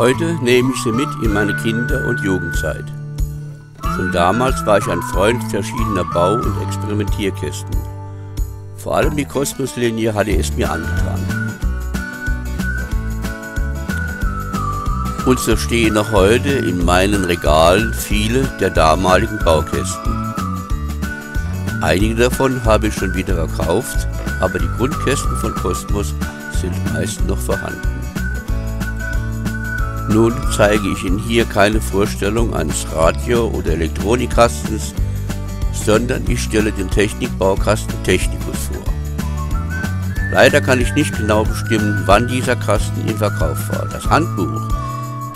Heute nehme ich sie mit in meine Kinder- und Jugendzeit. Schon damals war ich ein Freund verschiedener Bau- und Experimentierkästen. Vor allem die Kosmos-Linie hatte es mir angetan. Und so stehen noch heute in meinen Regalen viele der damaligen Baukästen. Einige davon habe ich schon wieder verkauft, aber die Grundkästen von Kosmos sind meist noch vorhanden. Nun zeige ich Ihnen hier keine Vorstellung eines Radio- oder Elektronikkastens, sondern ich stelle den Technikbaukasten Technicus vor. Leider kann ich nicht genau bestimmen, wann dieser Kasten in Verkauf war. Das Handbuch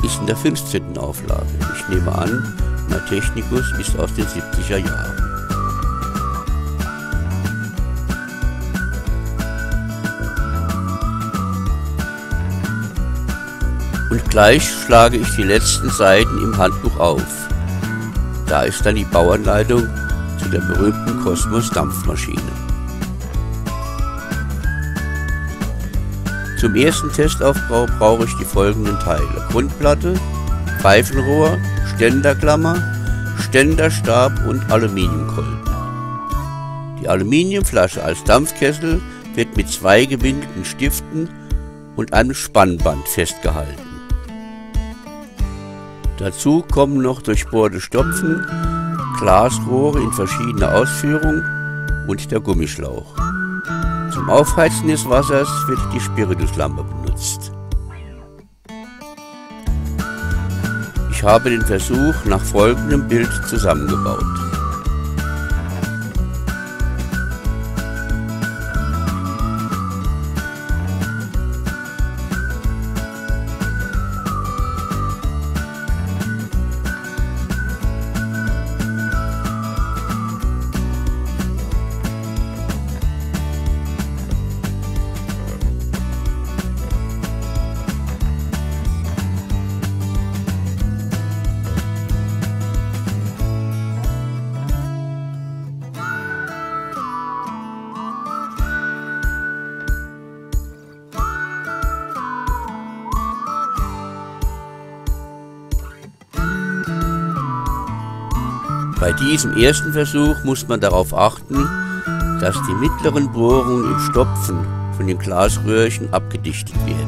ist in der 15. Auflage. Ich nehme an, mein Technicus ist aus den 70er Jahren. Und gleich schlage ich die letzten Seiten im Handbuch auf. Da ist dann die Bauanleitung zu der berühmten Kosmos Dampfmaschine. Zum ersten Testaufbau brauche ich die folgenden Teile. Grundplatte, Pfeifenrohr, Ständerklammer, Ständerstab und Aluminiumkolben. Die Aluminiumflasche als Dampfkessel wird mit zwei gewinkelten Stiften und einem Spannband festgehalten. Dazu kommen noch durchbohrte Stopfen, Glasrohre in verschiedener Ausführung und der Gummischlauch. Zum Aufheizen des Wassers wird die Spirituslampe benutzt. Ich habe den Versuch nach folgendem Bild zusammengebaut. Bei diesem ersten Versuch muss man darauf achten, dass die mittleren Bohrungen im Stopfen von den Glasröhrchen abgedichtet werden.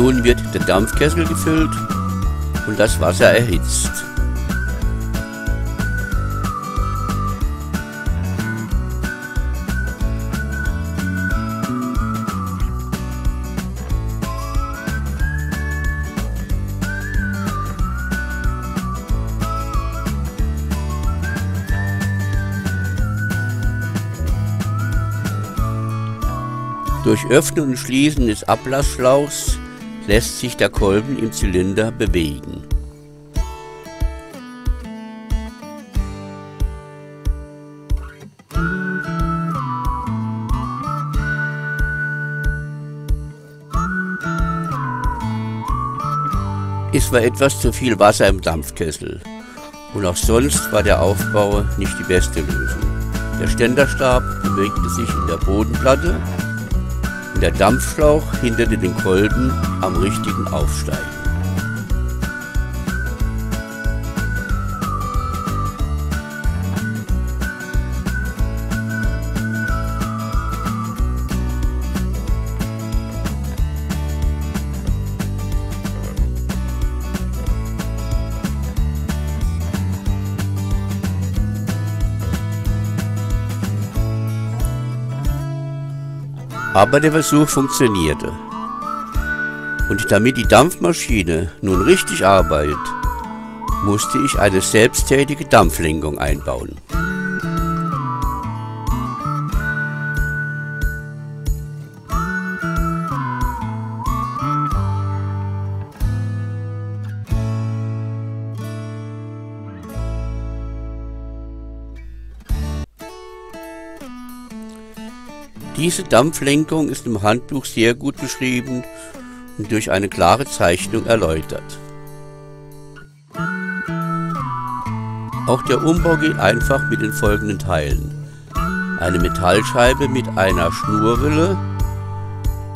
Nun wird der Dampfkessel gefüllt und das Wasser erhitzt. Durch Öffnen und Schließen des Ablassschlauchs lässt sich der Kolben im Zylinder bewegen. Es war etwas zu viel Wasser im Dampfkessel und auch sonst war der Aufbau nicht die beste Lösung. Der Ständerstab bewegte sich in der Bodenplatte der Dampfschlauch hinderte den Kolben am richtigen Aufsteigen. Aber der Versuch funktionierte. Und damit die Dampfmaschine nun richtig arbeitet, musste ich eine selbsttätige Dampflenkung einbauen. Diese Dampflenkung ist im Handbuch sehr gut beschrieben und durch eine klare Zeichnung erläutert. Auch der Umbau geht einfach mit den folgenden Teilen. Eine Metallscheibe mit einer Schnurrille,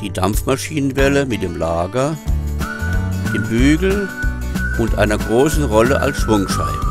die Dampfmaschinenwelle mit dem Lager, dem Bügel und einer großen Rolle als Schwungscheibe.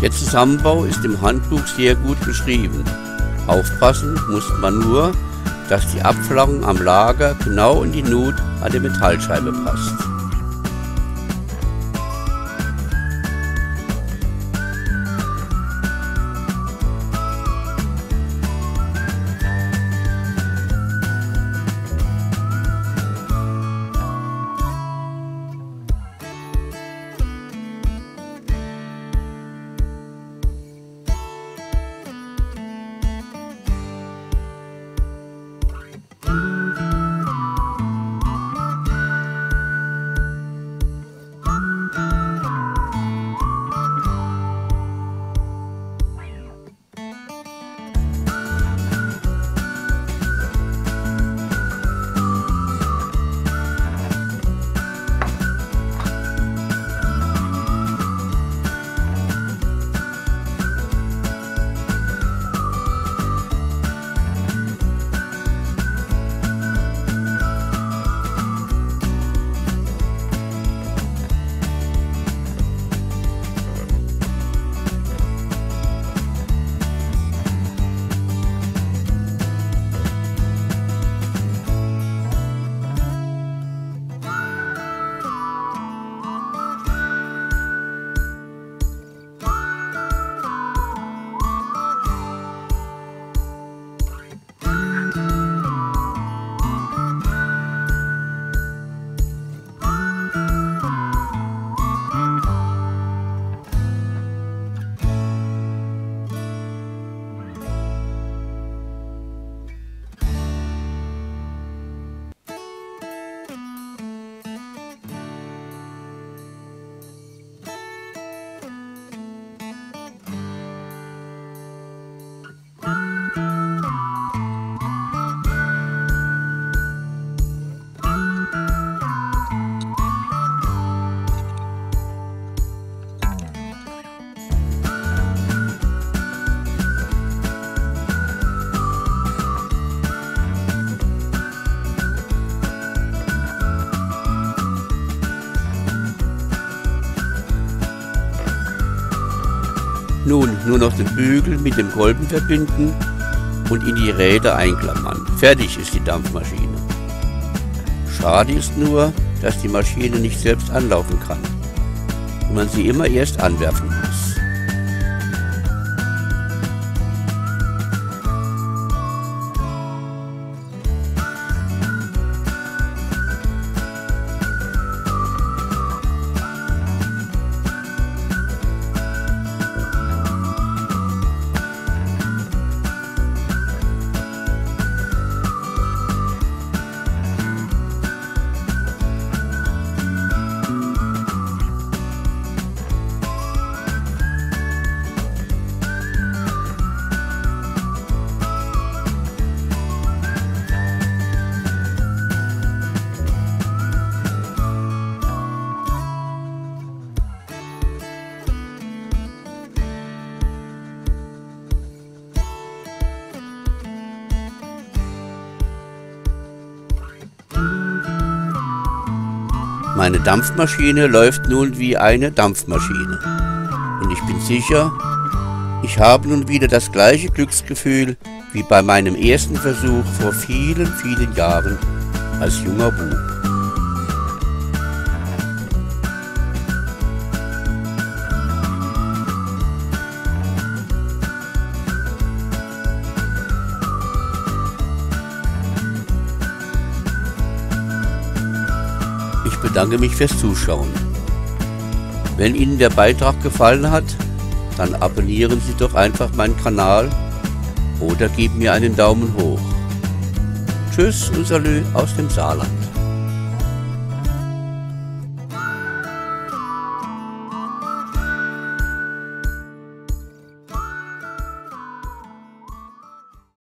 Der Zusammenbau ist im Handbuch sehr gut beschrieben. Aufpassen muss man nur, dass die Abflachung am Lager genau in die Nut an der Metallscheibe passt. Nun nur noch den Bügel mit dem Kolben verbinden und in die Räder einklammern. Fertig ist die Dampfmaschine. Schade ist nur, dass die Maschine nicht selbst anlaufen kann und man sie immer erst anwerfen muss. Meine Dampfmaschine läuft nun wie eine Dampfmaschine. Und ich bin sicher, ich habe nun wieder das gleiche Glücksgefühl wie bei meinem ersten Versuch vor vielen, vielen Jahren als junger Bub. Bedanke mich fürs Zuschauen. Wenn Ihnen der Beitrag gefallen hat, dann abonnieren Sie doch einfach meinen Kanal oder geben mir einen Daumen hoch. Tschüss und Salü aus dem Saarland.